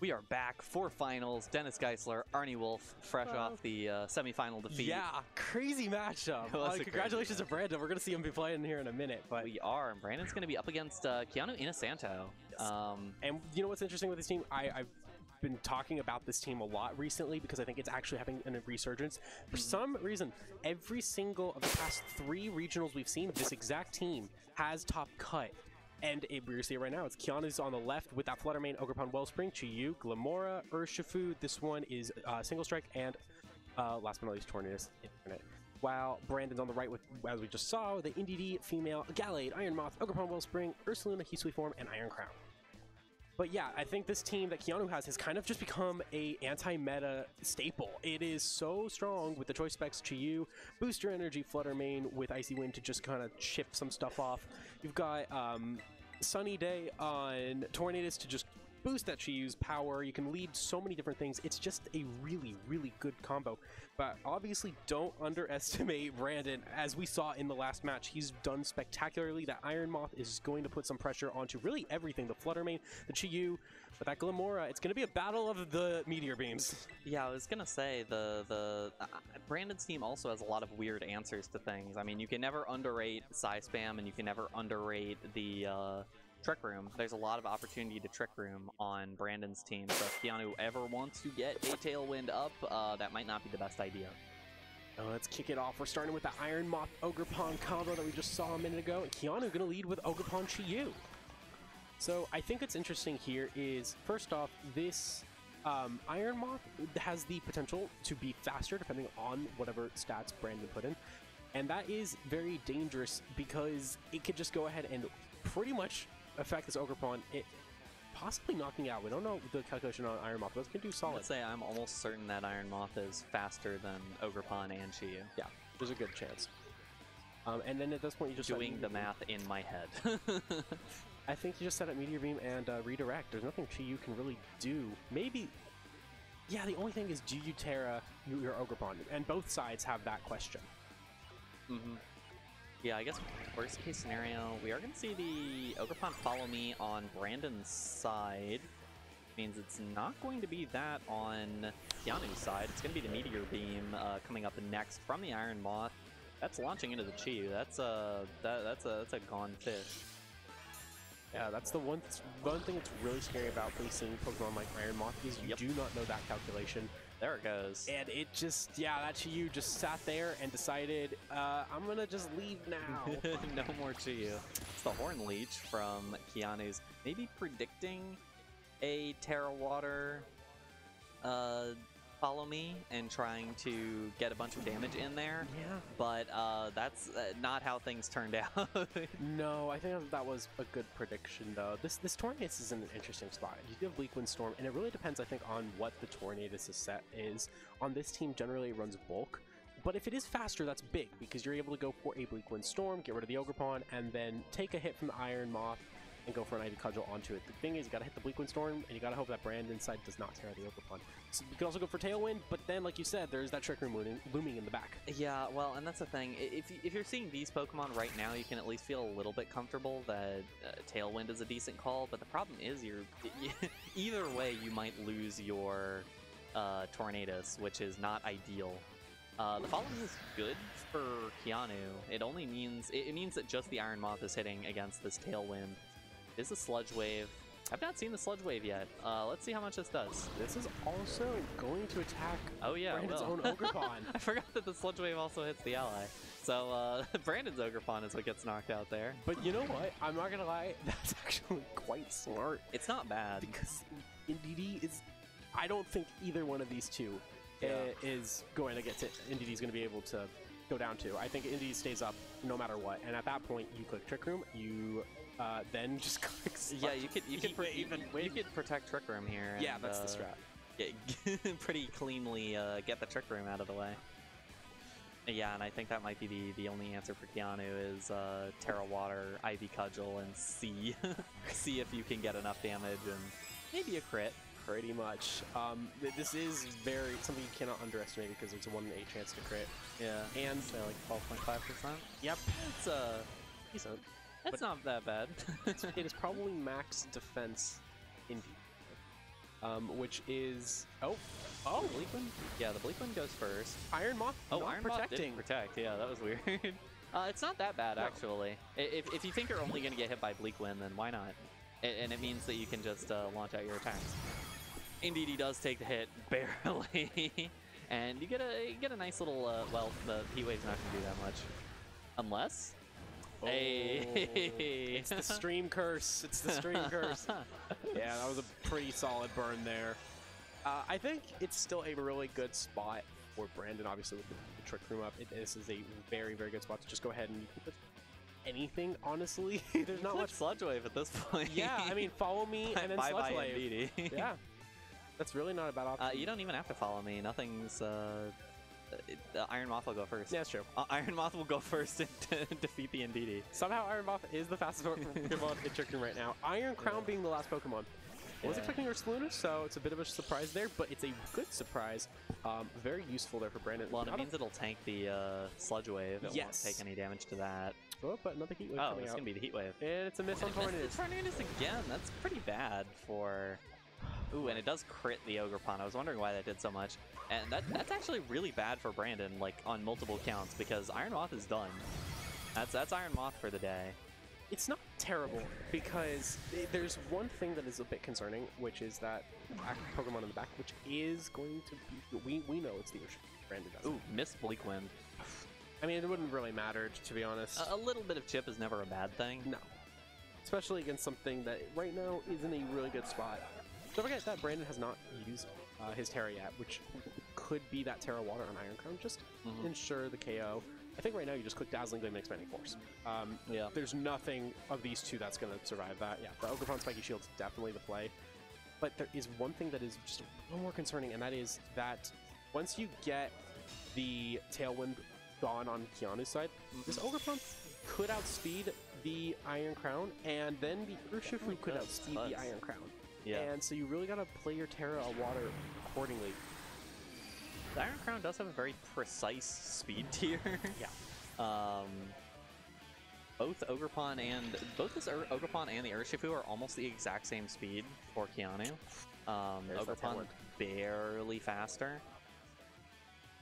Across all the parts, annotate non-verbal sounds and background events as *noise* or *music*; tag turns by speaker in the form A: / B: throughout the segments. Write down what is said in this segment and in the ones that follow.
A: We are back for finals. Dennis Geisler, Arnie Wolf, fresh off the uh, semifinal defeat.
B: Yeah, crazy matchup. Uh, congratulations
A: crazy
B: to Brandon. We're gonna see him be playing here in a minute, but
A: We are. and Brandon's going to be up against uh, Keanu Inosanto. Um,
B: and you know what's interesting with this team? I, I've been talking about this team a lot recently because I think it's actually having a resurgence. For some reason, every single of the past three regionals we've seen, this exact team has top cut. And see it right now. It's Keanu's on the left with that Fluttermane, Ogerpon, Wellspring, Chiyu, Glimmora, Urshifu. This one is uh, Single Strike, and uh, last but not least, Tornadus Incarnate. While Brandon's on the right with, as we just saw, the Indeedee, Female, Gallade, Iron Moth, Ogerpon, Wellspring, Ursaluna, Hisui Form, and Iron Crown. But yeah, I think this team that Keanu has has kind of just become a anti-meta staple. It is so strong with the choice specs Chiyu, Booster Energy, Flutter Fluttermane with Icy Wind to just kind of chip some stuff off. You've got um, Sunny Day on Tornadus to just boost that Chiyu's power. You can lead so many different things. It's just a really, really good combo. But obviously, don't underestimate Brandon. As we saw in the last match, he's done spectacularly. That Iron Moth is going to put some pressure onto really everything. The Fluttermane, the Chiyu, but that Glimmora. It's going to be a battle of the Meteor Beams.
A: yeah, I was going to say, the, the uh, Brandon's team also has a lot of weird answers to things. I mean, you can never underrate Psy Spam, and you can never underrate the... Uh, Trick Room. There's a lot of opportunity to Trick Room on Brandon's team, so if Keanu ever wants to get a Tailwind up, uh, that might not be the best idea.
B: Now let's kick it off. We're starting with the Iron Moth Ogerpon combo that we just saw a minute ago, and Keanu going to lead with Ogerpon Chiyu. So I think what's interesting here is, first off, this um, Iron Moth has the potential to be faster depending on whatever stats Brandon put in. And that is very dangerous because it could just go ahead and pretty much affect this Ogerpon, it possibly knocking out. We don't know the calculation on Iron Moth, but it's going to do solid.
A: Let's say I'm almost certain that Iron Moth is faster than Ogerpon and Chiyu.
B: Yeah, there's a good chance. Um, and then at this point, you just
A: Doing the math in my head. *laughs*
B: I think you just set up Meteor Beam and uh, redirect. There's nothing Chiyu can really do. Maybe. Yeah, the only thing is, do you Tera your Ogerpon? And both sides have that question.
A: hmm Yeah, I guess worst case scenario, we are going to see the Ogerpon follow me on Brandon's side. Means it's not going to be that on Keanu's side. It's going to be the Meteor Beam uh, coming up next from the Iron Moth. That's launching into the Chiyu. That's a that, that's a that's a gone fish.
B: Yeah, that's the one one thing that's really scary about facing Pokemon like Iron Moth is you
A: Yep.
B: do not know that calculation.
A: There it goes.
B: And it just, yeah, that Chiyu just sat there and decided, uh, I'm gonna just leave now. *laughs*
A: no more Chiyu. It's the Horn Leech from Keanu's. Maybe predicting a Tera Water uh, follow me and trying to get a bunch of damage in there.
B: yeah.
A: But uh, that's uh, not how things turned *laughs* out.
B: No, I think that was a good prediction, though. This this Tornadus is in an interesting spot. You do have Bleak Wind Storm, and it really depends, I think, on what the Tornadus' set is. On this team, generally it runs Bulk, but if it is faster, that's big, because you're able to go for a Bleak Wind Storm, get rid of the Ogerpon, and then take a hit from the Iron Moth, and go for an Ivy Cudgel onto it. The thing is, you gotta hit the Bleak Wind Storm, and you gotta hope that Brand inside does not tear the Ogerpon. So you can also go for Tailwind, but then, like you said, there's that Trick Room looming, in the back.
A: yeah, well, and that's the thing. If, if you're seeing these Pokemon right now, you can at least feel a little bit comfortable that uh, Tailwind is a decent call. But the problem is, you're *laughs* either way, you might lose your uh, Tornadus, which is not ideal. Uh, the following is good for Keanu. It only means it, it means that just the Iron Moth is hitting against this Tailwind. Is a Sludge Wave. I've not seen the Sludge Wave yet. Uh, let's see how much this does.
B: This is also going to attack
A: Oh yeah,
B: Brandon's own. *laughs*
A: I forgot that the Sludge Wave also hits the ally. So uh, *laughs* Brandon's Ogerpon is what gets knocked out there.
B: But you know what? I'm not gonna lie, *laughs* that's actually quite smart
A: It's not bad.
B: because Indeedee is. I don't think either one of these two uh,
A: Yeah.
B: is going to get to. Indeedee's going to be able to go down to. I think Indeedee stays up no matter what, and at that point you click Trick Room. You uh, then just *laughs* click.
A: Yeah, you could you could
B: even
A: you could protect Trick Room here.
B: Yeah,
A: and,
B: that's the
A: uh,
B: strat.
A: Get, *laughs* pretty cleanly uh, get the Trick Room out of the way. Yeah, and I think that might be the, the only answer for Keanu is uh, Tera Water, Ivy Cudgel, and see *laughs* see if you can get enough damage and maybe a crit.
B: Pretty much. Um, th- this is very something you cannot underestimate because it's a one in eight chance to crit.
A: Yeah,
B: And
A: say like twelve point five percent.
B: yep,
A: It's uh,
B: decent.
A: It's not that bad. *laughs*
B: it is probably max defense Indeed. um, which is oh oh
A: Bleakwind? Yeah, the Bleakwind goes first.
B: Iron Moth
A: Oh, Iron Moth
B: protecting.
A: didn't protect. Yeah, that was weird. *laughs* uh, it's not that bad
B: No.
A: actually. If, if you think you're only going to get hit by Bleakwind, then why not? And it means that you can just uh, launch out your attacks. Indeed, he does take the hit *laughs* barely, and you get a you get a nice little. Uh, well, the Heat Wave's not to do that much, unless. Hey.
B: Oh, it's the *laughs* stream curse. It's the stream curse. *laughs* Yeah, that was a pretty solid burn there. Uh, I think it's still a really good spot for Brandon, obviously, with the, the Trick Room up. It, this is a very, very good spot to just go ahead and put anything, honestly. *laughs* There's not much.
A: Sludge Wave at this point.
B: Yeah, I mean, follow me and then
A: bye
B: Sludge
A: bye
B: Wave. Yeah, that's really not a bad option.
A: Uh, you don't even have to follow me. Nothing's. Uh, uh, Iron Moth will go first.
B: Yeah, it's true.
A: Uh, Iron Moth will go first and *laughs* to defeat the Indeedee.
B: Somehow Iron Moth is the fastest Pokemon *laughs* in Trick Room right now. Iron Crown being the last Pokemon. I was
A: Yeah.
B: expecting Ursaluna, so it's a bit of a surprise there, but it's a good surprise. Um, very useful there for Brandon.
A: Well, it means it'll tank the uh, Sludge Wave. It
B: Yes.
A: won't take any damage to that.
B: oh, but another Heat Wave
A: Oh, it's gonna be the Heat Wave.
B: And it's a miss on *laughs* Tornadus.
A: Tornadus again. That's pretty bad for. Ooh, and it does crit the Ogerpon. I was wondering why that did so much. And that that's actually really bad for Brandon, like on multiple counts, because Iron Moth is done. That's that's Iron Moth for the day.
B: It's not terrible because there's one thing that is a bit concerning, which is that Pokemon in the back, which is going to be. We, we know it's the ocean. Brandon does.
A: Ooh, miss Bleak Wind.
B: I mean, it wouldn't really matter, to be honest.
A: A, a little bit of chip is never a bad thing.
B: No. Especially against something that right now is in a really good spot. Don't forget that Brandon has not used uh, his Tera yet, which could be that Tera Water on Iron Crown. Just
A: Mhm.
B: ensure the KO. I think right now you just click Dazzling Gleam and Expanding Force. Um,
A: Yeah.
B: There's nothing of these two that's going to survive that. Yeah, the Ogerpon Spiky Shield's definitely the play. But there is one thing that is just a little more concerning, and that is that once you get the Tailwind gone on Keanu's side, this Ogre Ogerpon could outspeed the Iron Crown, and then the Urshifu could outspeed the Iron Crown.
A: Yeah.
B: And so you really gotta play your Tera Water accordingly.
A: The Iron Crown does have a very precise speed *laughs* tier.
B: Yeah.
A: Um, both Ogerpon and both this Ur- Ogerpon and the Urshifu are almost the exact same speed for Keanu. Um,
B: There's that
A: barely faster.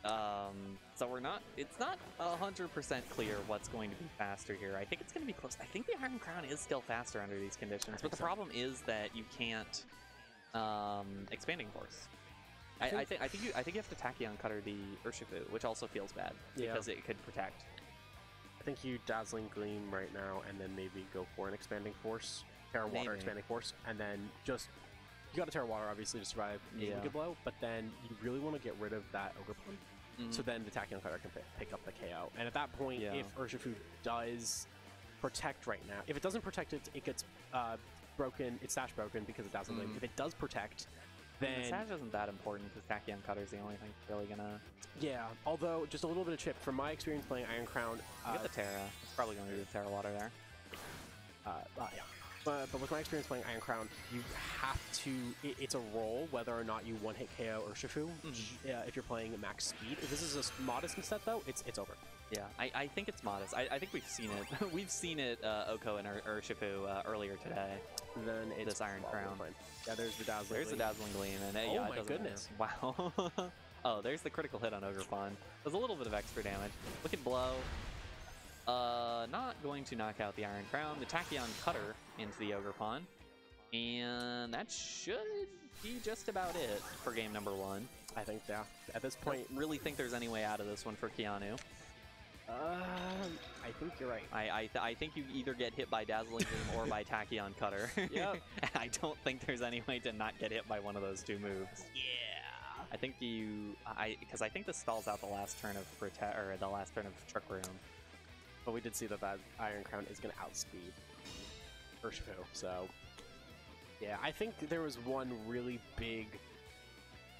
A: Um, so we're not. It's not hundred percent clear what's going to be faster here. I think it's going to be close. I think the Iron Crown is still faster under these conditions, but the
B: so.
A: problem is that you can't um, expanding force. I, I
B: think-
A: I think you I think you have to Tachyon Cutter the Urshifu, which also feels bad
B: Yeah.
A: because it could protect.
B: I think you Dazzling Gleam right now, and then maybe go for an Expanding Force, Tera Water
A: Maybe.
B: Expanding Force, and then just you got to Tera Water obviously to survive
A: Yeah.
B: Wicked Blow, but then you really want to get rid of that Ogre Ogerpon,
A: Mm.
B: so then the Tachyon Cutter can pi- pick up the KO. And at that point,
A: Yeah.
B: if Urshifu does protect right now, if it doesn't protect it, it gets uh, broken. It's sash broken because Dazzling Gleam.
A: Mhm.
B: If it does protect,
A: the
B: then
A: Sash isn't that important because Tachyon Cutter is the only thing really gonna
B: yeah. Although just a little bit of chip from my experience playing Iron Crown,
A: you
B: uh,
A: get the Tera. It's probably gonna be the Tera Water there.
B: uh, uh, yeah. But, but with my experience playing Iron Crown, you have to. It, it's a roll whether or not you one hit KO Urshifu.
A: Mm-hmm.
B: Uh, if you're playing max speed, if this is a modest set though, it's it's over.
A: Yeah, I, I think it's modest. I, I think we've seen it. *laughs* we've seen it, uh, Oko and Ur- Urshifu uh, earlier today.
B: Then it's
A: This Iron Crown.
B: fine. Yeah, there's the dazzling.
A: There's the
B: Gleam.
A: Dazzling Gleam, and uh,
B: Oh
A: yeah,
B: my goodness. *laughs*
A: Wow. *laughs* oh, there's the critical hit on Ogerpon. There's a little bit of extra damage. Look at Blow. Uh, not going to knock out the Iron Crown. The Tachyon Cutter into the Ogerpon. And that should be just about it for game number one.
B: I think yeah. At this point,
A: don't really think there's any way out of this one for Keanu.
B: um, I think you're right.
A: I I, th- I think you either get hit by Dazzling Gleam or by *laughs* Tachyon Cutter.
B: Yep. *laughs*
A: I don't think there's any way to not get hit by one of those two moves.
B: Yeah.
A: I think you, I because I think this stalls out the last turn of protect or the last turn of Trick Room.
B: But we did see that that Iron Crown is going to outspeed Urshifu. So, yeah, I think there was one really big,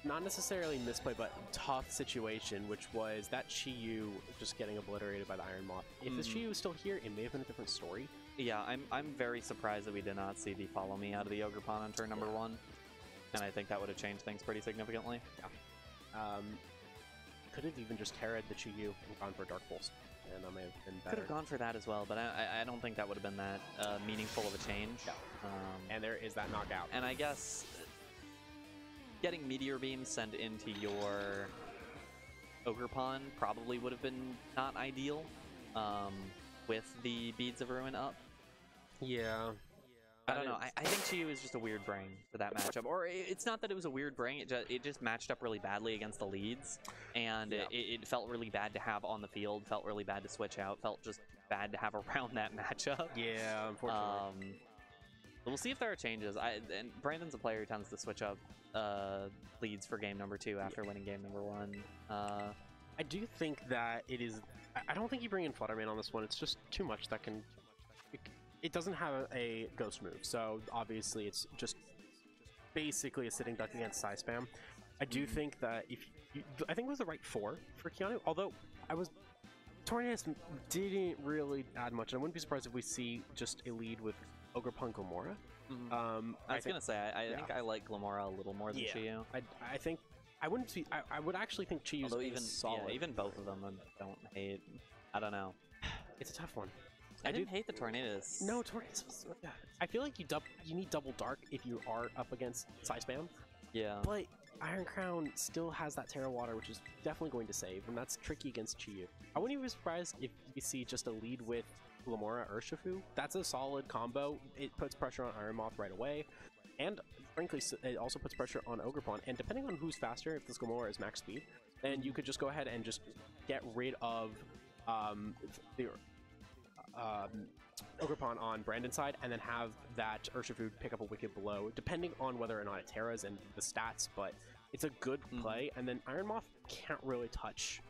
B: not necessarily misplay, but tough situation, which was that Chiyu just getting obliterated by the Iron Moth. If this
A: Mhm.
B: Chiyu was still here, it may have been a different story.
A: Yeah, I'm I'm very surprised that we did not see the follow me out of the Ogerpon on turn number
B: Yeah.
A: one, and I think that would have changed things pretty significantly. Yeah.
B: Um, could have even just Tera'd the Chiyu and gone for Dark Pulse, and that may have been
A: Could have gone for that as well, but I I- I don't think that would have been that uh, meaningful of a change.
B: Yeah.
A: Um,
B: And there is that knockout.
A: and I guess getting Meteor Beam sent into your Ogerpon probably would have been not ideal um, with the Beads of Ruin up.
B: Yeah.
A: I don't know. I, I think Chiyu is just a weird brain for that matchup. Or i- it's not that it was a weird brain. It just, it just matched up really badly against the leads, and
B: Yeah.
A: it, it felt really bad to have on the field. Felt really bad to switch out. Felt just bad to have *laughs* around that matchup.
B: Yeah, unfortunately.
A: Um, we'll see if there are changes. I and Brandon's a player who tends to switch up uh, leads for game number two after winning game number one. Uh,
B: I do think that it is. I- I don't think you bring in Flutter Mane on this one. It's just too much that can. It, doesn't have a, ghost move, so obviously it's just basically a sitting duck against Psy Spam. I do
A: Mhm.
B: think that if you, I think it was the right four for Keanu, although I was. Tornadus didn't really add much, and I wouldn't be surprised if we see just a lead with Ogerpon Glimmora. Um,
A: I was
B: think,
A: gonna say I, I
B: yeah.
A: think I like Glimmora a little more than
B: Yeah.
A: Chiyu.
B: I, I think I wouldn't see. I, I would actually think Chiyu's
A: Although even
B: solid.
A: yeah, even both of them I don't hate. I don't know.
B: it's a tough one.
A: I,
B: I do-
A: didn't hate the Tornadus.
B: No, Tornadus. was. I feel like you dub, you need double dark if you are up against Psy Spam,
A: Yeah.
B: but Iron Crown still has that Terra Water, which is definitely going to save, and that's tricky against Chiyu. I wouldn't even be surprised if you see just a lead with Glimmora Urshifu. That's a solid combo. It puts pressure on Iron Moth right away, and frankly, it also puts pressure on Ogre Ogerpon. And depending on who's faster, if this Glimmora is max speed, then you could just go ahead and just get rid of um, the um, on Brandon's side, and then have that Urshifu pick up a Wicked Blow, depending on whether or not it Teras and the stats, but it's a good
A: Mhm.
B: play, and then Iron Moth can't really touch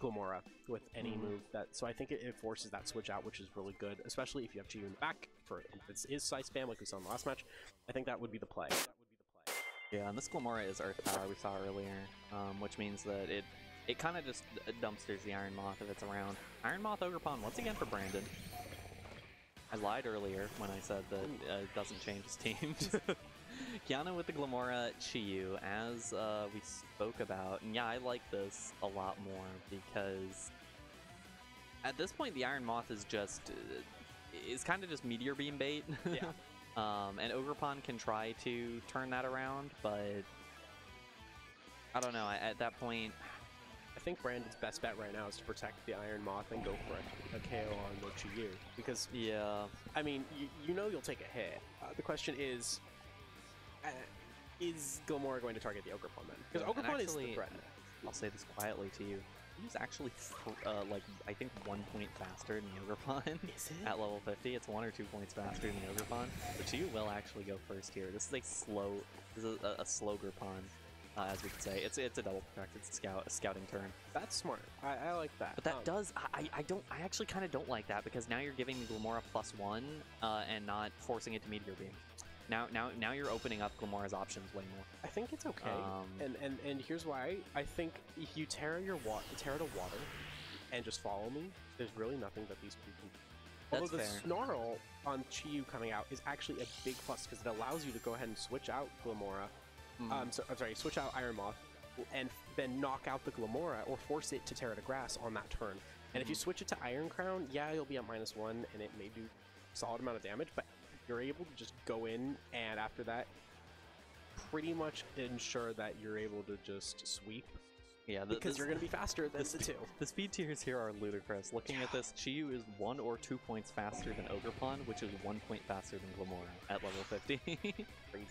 B: Glimmora with any
A: Mhm.
B: move that so I think it, it forces that switch out, which is really good, especially if you have Chiyu in the back for if it is is Psy Spam like we saw in the last match. I think that would be the play.
A: Yeah, and this Glimmora is Earth Power we saw earlier, um, which means that it it kind of just dumpsters the Iron Moth if it's around. Iron Moth Ogerpon once again for Brandon. I lied earlier when I said that uh, it doesn't change his team. *laughs* *laughs* Keanu with the Glimmora Chiyu, as uh, we spoke about, and yeah, I like this a lot more because at this point the Iron Moth is just uh, is kind of just meteor beam bait.
B: Yeah. *laughs*
A: um, and Ogerpon can try to turn that around, but I don't know. I, at that point,
B: think Brandon's best bet right now is to protect the Iron Moth and go for a, a KO on the Chiyu because
A: yeah,
B: I mean, you, you know you'll take a hit. Uh, the question is, uh, is Glimmora going to target the Ogerpon then? Because
A: Yeah,
B: Ogerpon is
A: actually-
B: the threat.
A: I'll say this quietly to you. He's actually uh, like I think one point faster than the Ogerpon. *laughs*
B: Is
A: At level 50, it's one or two points faster than the Ogerpon. But Chiyu will actually go first here. This is a slow, this is a, a slow Gripon, uh, as we could say. It's it's a double protect. It's a scout, a scouting turn.
B: That's smart. I, I like that.
A: But that
B: Um,
A: does, I, I- don't, I actually kind of don't like that because now you're giving the Glimmora plus one uh, and not forcing it to Meteor Beam. Now, now, now you're opening up Glimmora's options way more.
B: I think it's okay.
A: Um,
B: and, and and here's why. I think if you Tera your water, Tera to water, and just follow me, there's really nothing that these people can. do.
A: That's
B: Although the
A: fair.
B: snarl on Chiyu coming out is actually a big plus because it allows you to go ahead and switch out Glimmora
A: Mm.
B: um, so, I'm sorry, switch out Iron Moth, and then knock out the Glimmora or force it to Tera to Grass on that turn. And if you
A: Mhm.
B: switch it to Iron Crown, yeah, you'll be at minus one, and it may do solid amount of damage, but you're able to just go in, and after that, pretty much ensure that you're able to just sweep
A: yeah, the,
B: because
A: this-
B: you're going to be faster than
A: this-
B: the two.
A: The speed tiers here are ludicrous. Looking at this, Chiyu is one or two points faster than Ogre Ogerpon, which is one point faster than Glimmora at level 50. *laughs*
B: Crazy.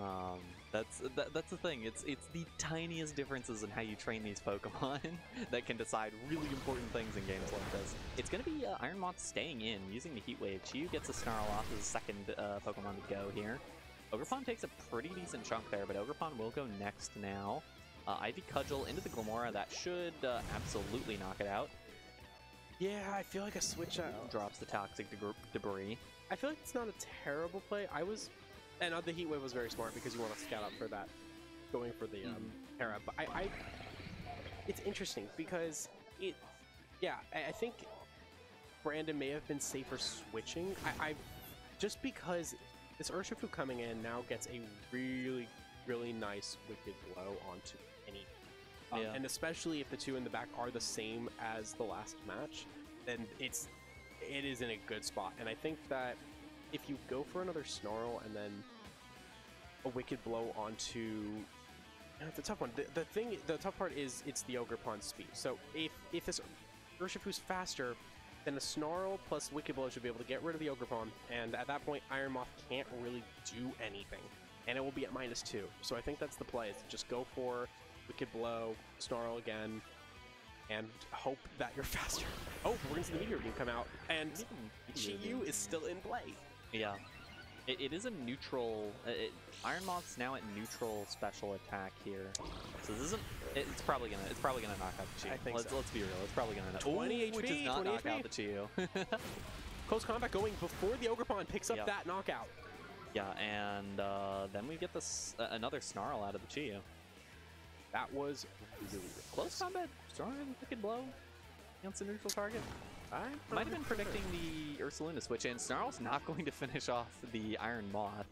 A: Um, that's that, that's the thing. It's it's the tiniest differences in how you train these Pokemon *laughs* that can decide really important things in games like this. It's gonna be uh, Iron Moth staying in using the Heat Wave. Chiyu gets a Snarl off as a second uh, Pokemon to go here. Ogerpon takes a pretty decent chunk there, but Ogerpon will go next now. Uh, Ivy Cudgel into the Glimmora. That should uh, absolutely knock it out.
B: Yeah, I feel like a switch out.
A: Drops the toxic debris.
B: I feel like it's not a terrible play. I was, and uh, the Heat Wave was very smart because you want to scout up for that, going for the um, Tera. But I, I, it's interesting because it, yeah, I, I think Brandon may have been safer switching. I, I just because this Urshifu coming in now gets a really, really nice Wicked Blow onto any. Um,
A: Yeah.
B: And especially if the two in the back are the same as the last match, then it's it is in a good spot. And I think that if you go for another snarl and then a Wicked Blow onto. It's a tough one. The, the thing, the tough part is it's the Ogerpon speed. So if if this Urshifu's faster, then a Snarl plus Wicked Blow should be able to get rid of the Ogerpon, and at that point, Iron Moth can't really do anything, and it will be at minus two. So I think that's the play: is to just go for Wicked Blow, Snarl again, and hope that you're *laughs* faster. Oh, we're gonna see the Meteor Beam come out, and Chiyu is still in play.
A: Yeah. It, it is a neutral. uh, It, Iron Moth's now at neutral special attack here, so this isn't. it- It's probably gonna. It's probably gonna knock out the Chiyu.
B: I think
A: let's,
B: so.
A: let's be real. It's probably gonna.
B: 20
A: Ooh, Which does not knock
B: HP.
A: out the Chiyu. *laughs*
B: Close combat going before the Ogerpon picks up
A: Yep.
B: that knockout.
A: yeah, and uh, then we get this uh, another snarl out of the Chiyu.
B: That was really, really
A: Close combat, strong wicked blow against a neutral target.
B: I
A: Might have been predicting the Ursaluna switch, and Snarl's not going to finish off the Iron Moth.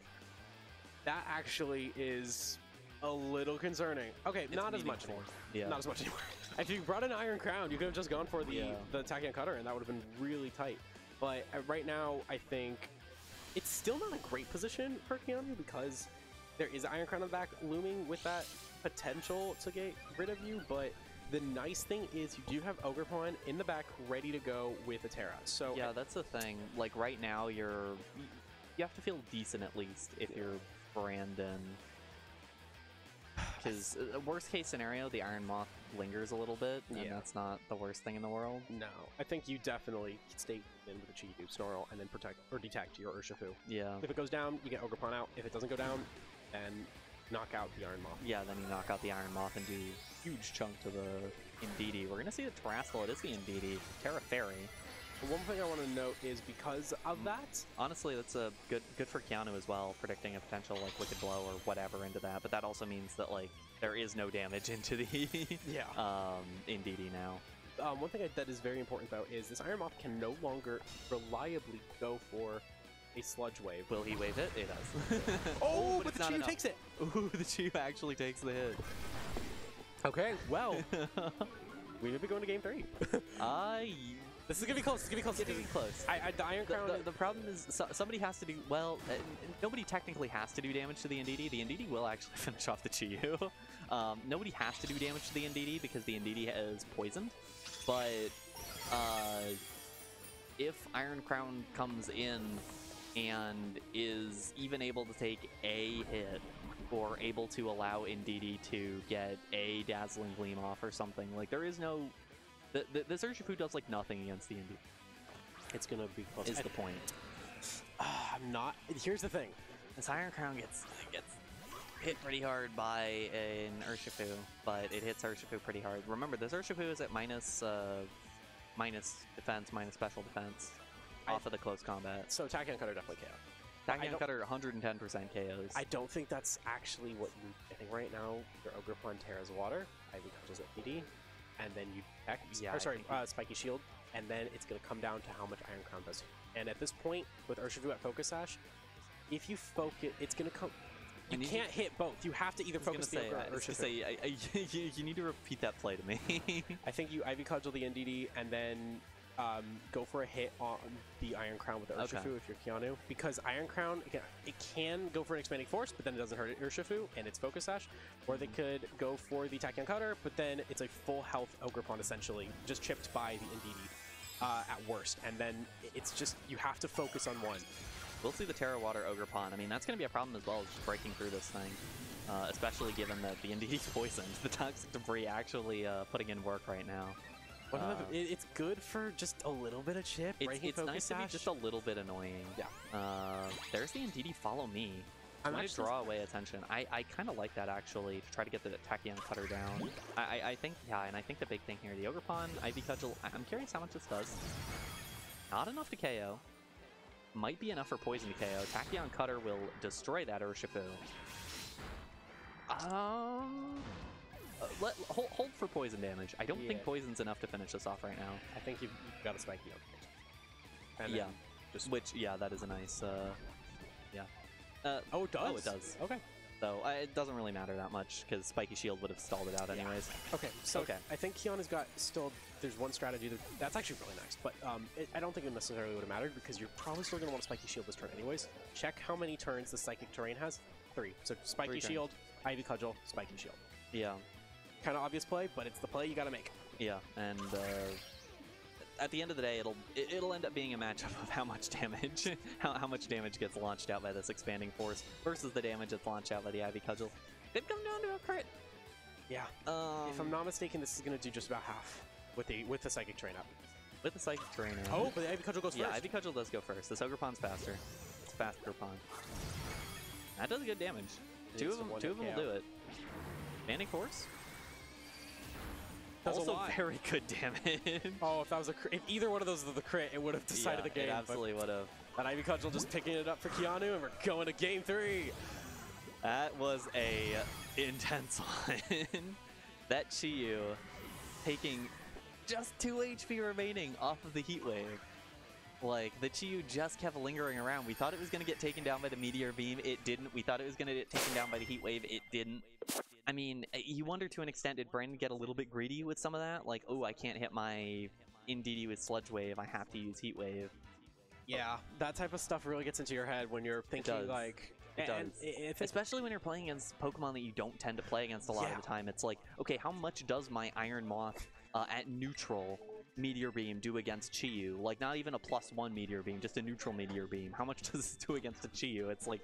B: That actually is a little concerning. Okay,
A: It's
B: not as much anymore.
A: Yeah.
B: Not as much anymore. *laughs* if you brought an Iron Crown, you could have just gone for the
A: Yeah.
B: the Tachyon Cutter, and that would have been really tight. But uh, right now, I think it's still not a great position for Keanu because there is Iron Crown on the back looming with that potential to get rid of you. But the nice thing is you do have Ogerpon in the back ready to go with a Tera. So
A: Yeah, that's the thing. Like right now, you're you have to feel decent at least if you're Brandon. Because uh, uh, worst case scenario, the Iron Moth lingers a little bit, and
B: Yeah.
A: that's not the worst thing in the world.
B: No, I think you definitely stay in with the Chiyu, Snarl, and then protect or detect your Urshifu.
A: Yeah,
B: If it goes down, you get Ogerpon out. If it doesn't go down, then knock out the Iron Moth.
A: yeah. Then you knock out the Iron Moth and do huge chunk to the Indeedee. We're gonna see the Terastal. It is the Indeedee. Tera Fairy.
B: One thing I want to note is because of that,
A: Honestly, that's a good good for Keanu as well, predicting a potential like Wicked Blow or whatever into that. But that also means that like there is no damage *laughs* into the
B: yeah.
A: um Indeedee now.
B: Um, one thing I- that is very important though is this Iron Moth can no longer reliably go for a Sludge Wave.
A: Will he wave it? It does. *laughs*
B: Oh, but
A: it's
B: the
A: not
B: Chiyu takes it. *laughs*
A: Ooh, the Chief actually takes the hit.
B: Okay, well, *laughs* we may be going to game three.
A: I.
B: this is gonna be close. It's gonna be close.
A: Getting close.
B: I, I, the Iron
A: The,
B: Crown.
A: the, the problem is so, somebody has to do well. Uh, n- nobody technically has to do damage to the NDD. The NDD will actually finish off the Chiyu. Um, nobody has to do damage to the NDD because the NDD is poisoned. But uh, if Iron Crown comes in and is even able to take a hit or able to allow Indeedee to get a Dazzling Gleam off or something, like there is no. The, the, this Urshifu does like nothing against the Indeedee.
B: it's gonna be close.
A: Is
B: I-
A: the point. *sighs*
B: Ah, I'm not. Here's the thing.
A: This Iron Crown gets gets hit pretty hard by an Urshifu, but it hits Urshifu pretty hard. Remember, this Urshifu is at minus uh, minus defense, minus special defense off of the close combat.
B: So Tachyon Cutter definitely KO.
A: Tachyon Cutter 110% KOs.
B: I don't think that's actually what you. I think right now your Ogerpon Tera's Water, Ivy touches at PD, and then you X.
A: Yeah,
B: or sorry, uh, Spiky Shield, and then it's gonna come down to how much Iron Crown does. And at this point, with Urshifu at Focus Sash, if you focus, it's gonna come. You can't hit both. You have to either focus the
A: say,
B: Ogre or Urshifu.
A: say I, I, *laughs* you, you need to repeat that play to me. *laughs*
B: I think you Ivy Cudgel the NDD and then um, go for a hit on the Iron Crown with the
A: Okay.
B: Urshifu if you're Keanu. Because Iron Crown, again, it can go for an expanding force, but then it doesn't hurt Urshifu and it's Focus Sash. Or they could go for the Tachyon Cutter, but then it's a full health Ogerpon essentially, just chipped by the NDD uh, at worst. And then it's just, you have to focus on one.
A: We'll see the Tera Water Ogerpon. I mean, that's going to be a problem as well, just breaking through this thing. Uh, especially given that the NDD's *laughs* poisoned. The toxic debris actually uh, putting in work right now.
B: One of
A: Uh,
B: the- it- it's good for just a little bit of chip.
A: It's, it's nice to be just a little bit annoying.
B: Yeah.
A: Uh, there's the NDD follow me.
B: I'm
A: I'm to draw away attention. I, I kind of like that actually to try to get the Tachyon cutter down. I, I, I think yeah, and I think the big thing here, the Ogerpon, Ivy Cudgel. I'm curious how much this does. Not enough to KO. Might be enough for poison to KO. Tachyon cutter will destroy that Urshifu. Um, uh, let, hold, hold for poison damage. I don't
B: Yeah.
A: think poison's enough to finish this off right now.
B: I think you've, you've got a spiky Ogre. And
A: Yeah.
B: Just
A: Which yeah, that is a nice. Uh, yeah. Uh,
B: Oh, it does.
A: Oh, it does.
B: Okay.
A: So uh, it doesn't really matter that much because Spiky Shield would have stalled it out
B: Yeah.
A: anyways.
B: Okay. So
A: Okay.
B: I think Keanu's got still. There's one strategy that, that's actually really nice, but um, it, I don't think it necessarily would have mattered because you're probably still going to want to spiky shield this turn anyways. Check how many turns the psychic terrain has. three. So spiky
A: Three
B: shield, ivy cudgel, spiky shield.
A: Yeah,
B: Kind of obvious play, but it's the play you got to make.
A: yeah, and uh, at the end of the day, it'll it, it'll end up being a matchup of how much damage, *laughs* how how much damage gets launched out by this expanding force versus the damage that's launched out by the ivy cudgel. Could come down to a crit.
B: Yeah.
A: Um,
B: if I'm not mistaken, this is going to do just about half with the with the psychic train up.
A: with the psychic trainer.
B: Oh, but the ivy cudgel goes
A: yeah,
B: first.
A: ivy cudgel does go first. This Ogerpon's faster. It's a faster pawn. That does good damage. Two of them, two of them will do it. Banding force.
B: A
A: also very good damage.
B: Oh, if that was a crit, if either one of those was the crit, it would have decided
A: yeah,
B: the game.
A: It absolutely would have.
B: that ivy cudgel just picking it up for Keanu, and we're going to game three.
A: That was a intense *laughs* one. that Chiyu taking just 2 HP remaining off of the heat wave. Like, the Chiyu just kept lingering around. We thought it was going to get taken down by the meteor beam. It didn't. We thought it was going to get taken down by the heat wave. It didn't. I mean, eh, you wonder to an extent, did Brandon get a little bit greedy with some of that? Like, oh, I can't hit my Indeedee with Sludge Wave. I have to use Heat Wave.
B: Yeah, that type of stuff really gets into your head when you're thinking like.
A: It
B: and
A: does.
B: i- If it's
A: Especially when you're playing against Pokemon that you don't tend to play against a lot
B: Yeah.
A: of the time. It's like, okay, how much does my Iron Moth uh, at neutral Meteor Beam do against Chiyu? Like, not even a plus one Meteor Beam, just a neutral Meteor Beam. How much *laughs* does it do against a Chiyu? It's like,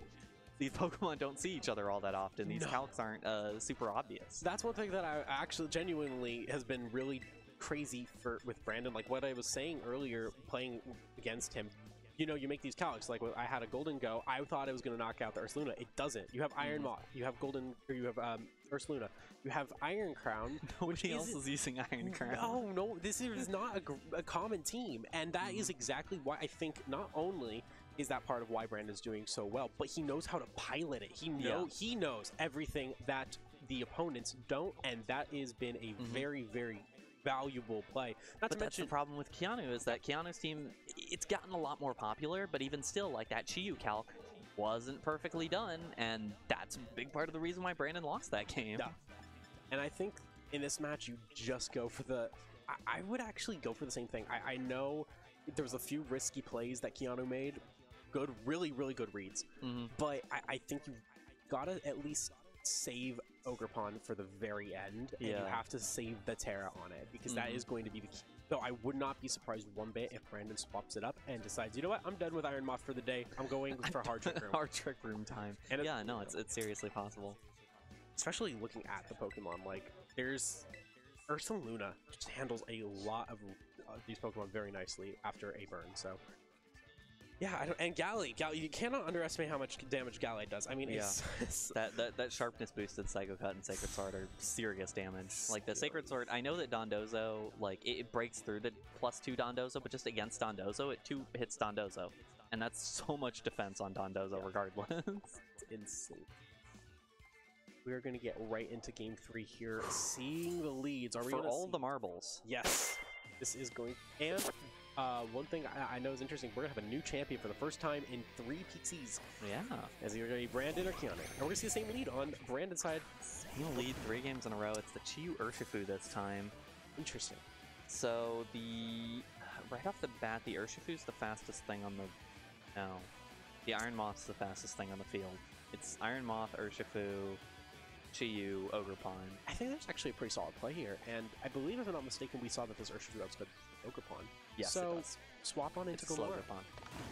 A: these *laughs* Pokemon don't see each other all that often. These
B: No.
A: calcs aren't uh, super obvious.
B: that's one thing that I actually genuinely has been really crazy for with Brandon. Like what I was saying earlier, playing against him. You know, you make these calcs. Like I had a Gholdengo, I thought it was going to knock out the Ursaluna. It doesn't. You have Iron. Moth. You have Golden. Or you have um, Ursaluna. You have Iron Crown. *laughs*
A: Nobody else is using Iron Crown.
B: No, no, this is not a, gr- a common team, and that is exactly why I think not only is that part of why Brandon's doing so well, but he knows how to pilot it. He know
A: Yeah.
B: he knows everything that the opponents don't, and that has been a
A: Mhm.
B: very, very valuable play. Not
A: But
B: to
A: mention, the problem with Keanu is that Keanu's team, it's gotten a lot more popular, but even still, like that Chiyu calc wasn't perfectly done, and that's a big part of the reason why Brandon lost that game.
B: Yeah. and I think in this match you just go for the. I, I would actually go for the same thing. I, I know there was a few risky plays that Keanu made, good, really, really good reads.
A: Mhm.
B: but I, I think you gotta at least save Ogerpon for the very end, and you have to save the Tera on it because that
A: Mhm.
B: is going to be the key. So I would not be surprised one bit if Brandon swaps it up and decides, you know what, I'm done with Iron Moth for the day. I'm going *laughs* for Hard Trick Room.
A: Hard trick room time.
B: And
A: yeah, no, it's it's seriously possible.
B: Especially looking at the Pokemon, like there's Ursaluna just handles a lot of uh, these Pokemon very nicely after a burn. So. Yeah, I don't, and Gallade, Gallade, you cannot underestimate how much damage Gallade does. I mean, it's, *laughs* it's
A: That, that that sharpness boosted Psycho Cut and Sacred Sword are serious damage. Like the Sacred Sword, I know that Dondozo, like it, it breaks through the plus two Dondozo, but just against Dondozo, it two hits Dondozo, and that's *laughs* so much defense on Dondozo regardless. *laughs*
B: It's insane. We are going to get right into game three here, seeing the leads. Are we
A: For all
B: see-
A: the marbles.
B: Yes, this is going. And uh, one thing I, I know is interesting: we're gonna have a new champion for the first time in three PCs.
A: Yeah.
B: As either going to be Brandon or Keanu. And we're going to see the same lead on Brandon's side.
A: Same lead three games in a row. It's the Chiyu Urshifu this time.
B: Interesting.
A: So the right off the bat, the Urshifu's the fastest thing on the no, the Iron Moth's the fastest thing on the field. It's Iron Moth, Urshifu, Chiyu, Ogerpon.
B: I think there's actually a pretty solid play here. And I believe, if I'm not mistaken, we saw that this Urshifu outscored Ogerpon.
A: Yes,
B: so swap on into
A: It's.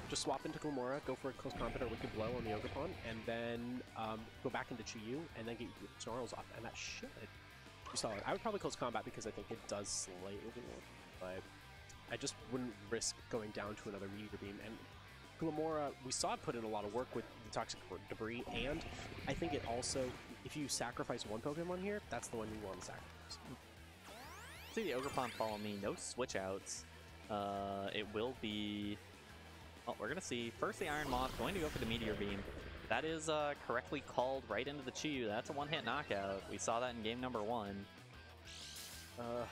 B: Just swap into Glimmora, go for a close combat or Wicked Blow on the Ogerpon, and then um, go back into Chiyu, and then get your Snarls off, and that should be solid. I would probably close combat because I think it does slightly more, but I just wouldn't risk going down to another Meteor Beam. And Glamora, we saw it put in a lot of work with the Toxic Debris, and I think it also, if you sacrifice one Pokemon here, that's the one you want to sacrifice.
A: See the Ogerpon follow me. No switch outs. Uh, it will be. Oh, we're gonna see first the Iron Moth going to go for the Meteor Beam. That is uh, correctly called right into the Chiyu. That's a one-hit knockout. We saw that in game number one.
B: Uh,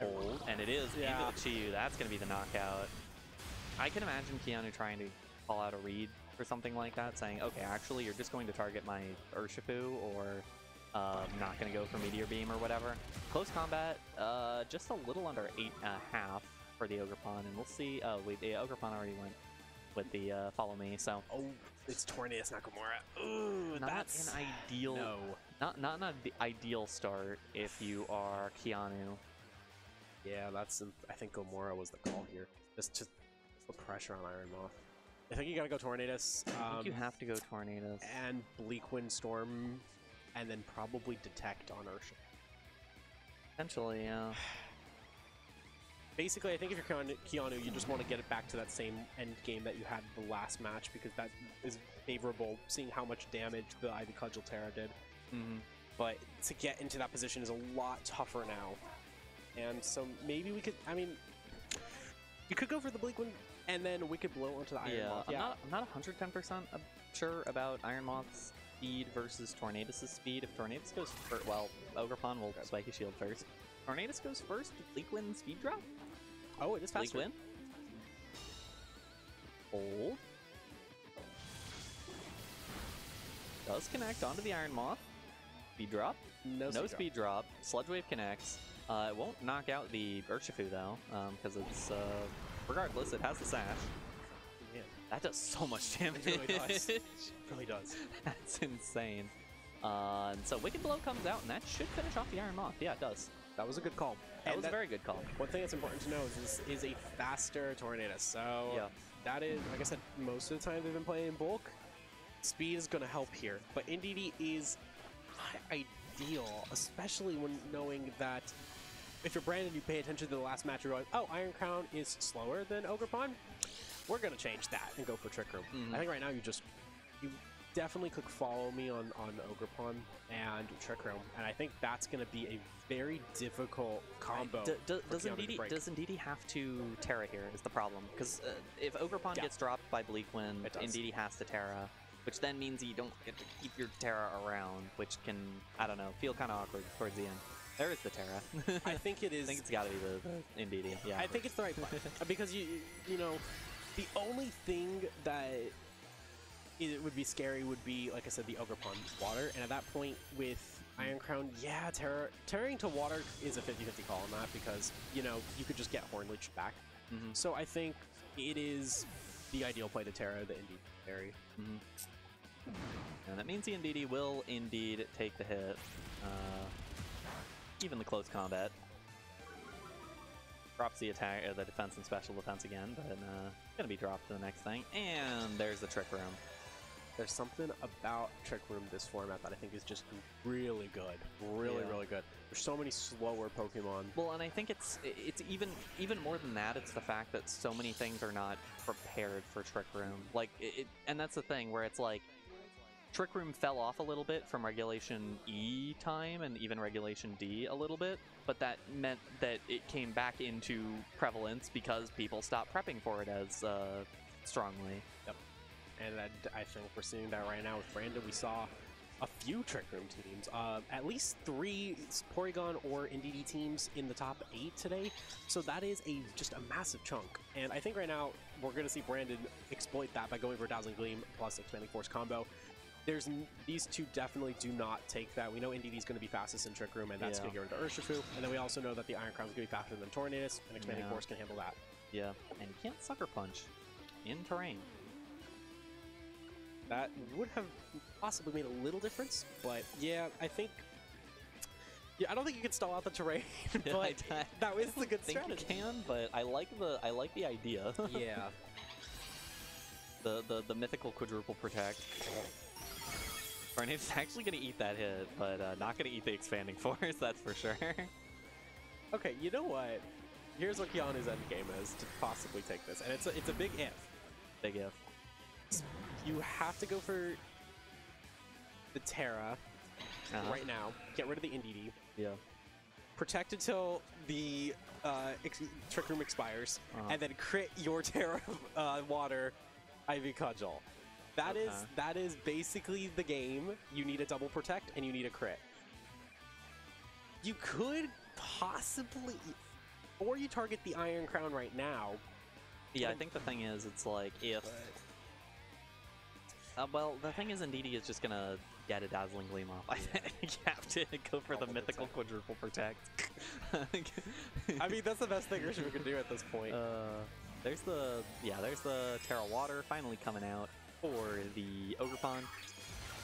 A: Hold, and it is
B: Yeah.
A: into the Chiyu. That's gonna be the knockout. I can imagine Keanu trying to call out a read or something like that, saying, "Okay, actually, you're just going to target my Urshifu, or uh, not going to go for Meteor Beam or whatever." Close combat, uh, just a little under eight and a half for the Ogerpon, and we'll see. Oh wait, the Ogerpon already went. with the uh, follow me. So
B: Oh, it's Tornadus Nakamura. Ooh,
A: not
B: that's
A: an ideal,
B: no.
A: not not an ide- ideal start if you are Keanu.
B: Yeah, that's. I think Glimmora was the call here. Just to put pressure on Iron Moth. I think you gotta go Tornadus.
A: I think
B: Um,
A: you have to go Tornadus.
B: and Bleak Wind Storm, and then probably Detect on Ursha.
A: Potentially, yeah.
B: Basically, I think if you're Keanu, Keanu, you just want to get it back to that same end game that you had the last match because that is favorable, seeing how much damage the Ivy Cudgel Tera did.
A: hmm
B: But to get into that position is a lot tougher now. And so maybe we could, I mean, you could go for the Bleak one and then we could blow onto the Iron
A: Yeah,
B: Moth.
A: I'm not I'm not 110% ab- sure about Iron Moth's speed versus Tornadus' speed. If Tornadus goes first, well, Ogerpon will spike his Shield first. Tornadus goes first. Bleak Wind speed drop.
B: Oh, it is faster.
A: Wind. Hold. Does connect onto the Iron Moth. Speed drop.
B: No,
A: no
B: speed drop.
A: speed drop. Sludge Wave connects. Uh, it won't knock out the Urshifu though, because it's uh, regardless, it has the sash.
B: Yeah,
A: That does so much damage.
B: really does. *laughs* it really does.
A: That's insane. Uh, and so Wicked Blow comes out, and that should finish off the Iron Moth. Yeah, it does.
B: That was a good call.
A: That
B: And
A: was a very good call.
B: One thing that's important to know is this is a faster Tornado. So
A: Yeah.
B: that is, like I said, most of the time they've been playing in bulk. Speed is going to help here, but NDD is not ideal, especially when knowing that if you're Brandon, you pay attention to the last match. You're like, oh, Iron Crown is slower than Ogerpon. We're going to change that and go for Trick Room.
A: Mhm.
B: I think right now you just you definitely click follow me on on Ogerpon and Trick Room, and I think that's going to be a very difficult combo.
A: D- d- does
B: Indeedee
A: does Indeedee have to Tera here? Is the problem? Because uh, if Ogerpon
B: Yeah.
A: gets dropped by Bleak Wind,
B: It does.
A: Indeedee has to Tera, which then means you don't get to keep your Tera around, which can I don't know feel kind of awkward towards the end. There is the Tera.
B: I think it is. *laughs*
A: I think it's got to be the, the Indeedee. Yeah.
B: I think it's the right play *laughs* because you you know the only thing that it would be scary would be like I said the Ogerpon water, and at that point with Iron Crown, yeah, terror tearing to water is a 50-50 call on that because you know you could just get Horn Leech back.
A: Mhm.
B: So I think it is the ideal play to Tera the Indie carry.
A: And that means the Indeedee will indeed take the hit. Uh, even the close combat. Drops the attack, uh, the defense and special defense again, but uh, gonna be dropped to the next thing. And there's the trick room.
B: There's something about Trick Room this format that I think is just really good, really
A: Yeah.
B: really good. There's so many slower Pokemon.
A: Well, and I think it's it's even even more than that. It's the fact that so many things are not prepared for Trick Room. Like, it, it- and that's the thing where it's like Trick Room fell off a little bit from Regulation E time and even Regulation D a little bit, but that meant that it came back into prevalence because people stopped prepping for it as uh, strongly. Yep.
B: And that, I think we're seeing that right now with Brandon. We saw a few Trick Room teams, uh, at least three Porygon or NDD teams in the top eight today. So that is a just a massive chunk. And I think right now we're going to see Brandon exploit that by going for Dazzling Gleam plus Expanding Force combo. There's these two definitely do not take that. We know NDD is going to be fastest in Trick Room, and that's
A: Yeah.
B: going to get rid of Urshifu. And then we also know that the Iron Crown is going to be faster than Tornadus, and Expanding
A: Yeah.
B: Force can handle that.
A: Yeah, and you can't sucker punch in terrain.
B: That would have possibly made a little difference, but yeah, I think. Yeah, I don't think you can stall out the terrain, *laughs* *laughs* but that was the good
A: I *laughs* think you can, but I like the I like the idea.
B: yeah,
A: the, the the mythical quadruple protect. Tornado's actually gonna eat that hit, but uh, not gonna eat the expanding *laughs* force. That's for sure.
B: Okay, you know what? Here's what Keanu's endgame is to possibly take this, and it's a, it's a big if.
A: Big if.
B: You have to go for the Tera
A: Uh-huh.
B: right now. Get rid of the NDD.
A: Yeah.
B: Protect until the uh, Trick Room expires,
A: Uh-huh.
B: and then crit your *laughs* Tera uh, Water Ivy Cudgel. That is
A: Okay.
B: that is basically the game. You need a double protect and you need a crit. You could possibly, or you target the Iron Crown right now.
A: Yeah, I think the thing is, it's like if. Uh, well, the thing is, Indeedee is just gonna get a dazzling gleam off. *laughs* I think you have to go for the mythical
B: protect.
A: quadruple protect. *laughs*
B: I mean, that's the best thing Urshifu could do at this point.
A: uh, There's the yeah, there's the Tera Water finally coming out for the Ogerpon.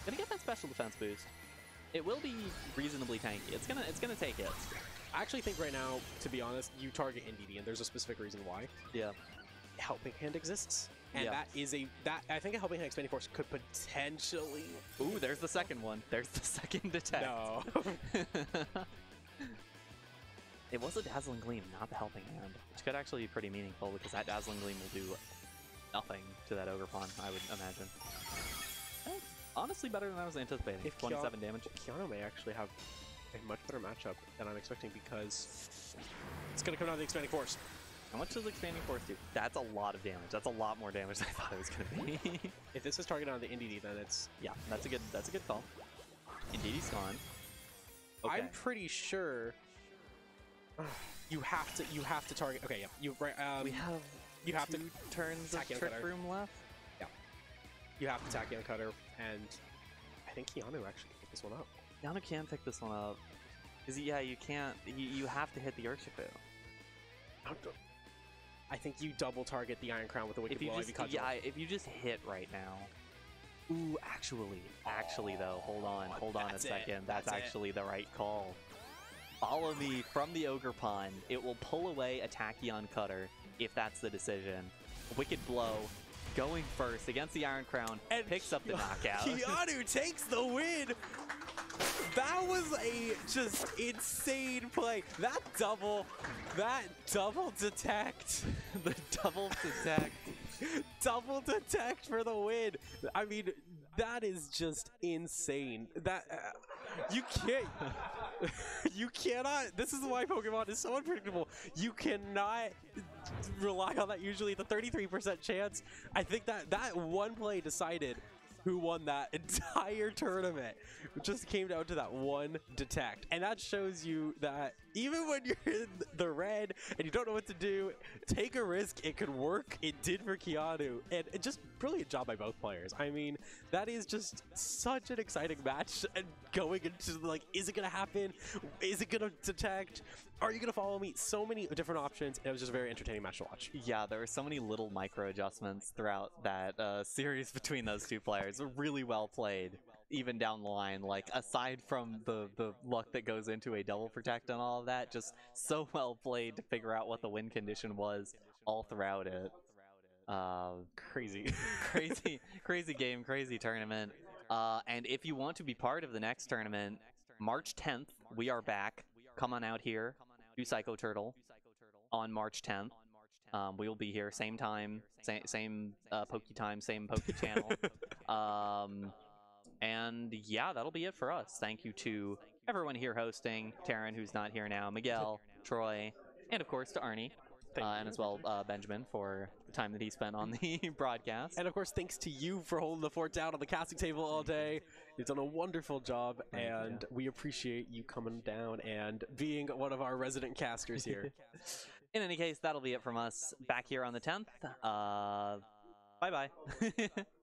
A: Gonna get that special defense boost. It will be reasonably tanky. It's gonna it's gonna take hits.
B: I actually think right now, to be honest, you target NDD, and there's a specific reason why.
A: Yeah.
B: Helping Hand exists, and
A: Yeah.
B: that is a that I think a Helping Hand expanding force could potentially.
A: Ooh, there's the second one. There's the *laughs* second detect.
B: No. *laughs*
A: it was a Dazzling Gleam, not the Helping Hand, which could actually be pretty meaningful because that Dazzling Gleam will do nothing to that Ogerpon, I would imagine. Eh, honestly, better than I was anticipating.
B: If Kyo-
A: 27 damage.
B: Keanu may actually have a much better matchup than I'm expecting because it's going to come down to the expanding force.
A: How much does the Expanding Force do? That's a lot of damage. That's a lot more damage *laughs* than I thought it was going to be.
B: If this is targeted on the Indeedee, then it's.
A: yeah, that's a good that's a good call. Indeedee's gone. Okay.
B: I'm pretty sure. *sighs* You have to. You have to target. Okay, yeah. You right. Um,
A: we have
B: you have to
A: two turns of Trick
B: Cutter.
A: Room left. Yeah.
B: You have to Tachyon Cutter, and I think Keanu actually can pick this one up.
A: Yano can pick this one up. Cause yeah, you can't. You, you have to hit the Urshifu.
B: I think you double target the Iron Crown with the Wicked
A: If you
B: Blow
A: just
B: Ivy Cudgel.
A: yeah, if you just hit right now. Ooh, actually, actually though, hold on, hold on a
B: that's it,
A: second. That's,
B: that's it.
A: actually the right call. Follow me from the Ogerpon. It will pull away a Tachyon Cutter if that's the decision. Wicked Blow, going first against the Iron Crown,
B: And
A: picks up the knockout. *laughs*
B: Keanu takes the win. That was a just insane play. That double, that double detect,
A: the double detect. *laughs*
B: double detect for the win. I mean, that is just insane. That uh, you can't, *laughs* you cannot. This is why Pokemon is so unpredictable. You cannot rely on that. Usually, the 33% chance. I think that that one play decided who won that *laughs* entire tournament. It just came down to that one detect. And that shows you that even when you're in the red and you don't know what to do, take a risk. It could work. It did for Keanu. And it just brilliant job by both players. I mean, that is just such an exciting match. And going into like, is it going to happen? Is it going to detect? Are you going to follow me? So many different options. It was just a very entertaining match to watch.
A: Yeah, there were so many little micro adjustments throughout that uh, series *laughs* between those two players. Really well played, even down the line. Like aside from the the luck that goes into a double protect and all of that, just so *laughs* well played to figure out what the win condition was all throughout it. Uh,
B: Crazy. *laughs*
A: crazy, crazy game, crazy tournament. Uh, and if you want to be part of the next tournament, March 10th, we are back. Come on out here, do Psycho Turtle on March 10th. Um, we will be here, same time, same same uh, Pokey time, same Pokey channel. *laughs* Um, and yeah, that'll be it for us. Thank you to everyone here hosting, Taryn, who's not here now, Miguel, Troy, and of course to Arnie, uh, and as well uh, Benjamin for the time that he spent on the *laughs* broadcast.
B: And of course, thanks to you for holding the fort down on the casting table all day. You've done a wonderful job,
A: Thank you.
B: and we appreciate you coming down and being one of our resident casters here. *laughs*
A: In any case, that'll be it from us back here on the 10th. Uh, bye bye. *laughs*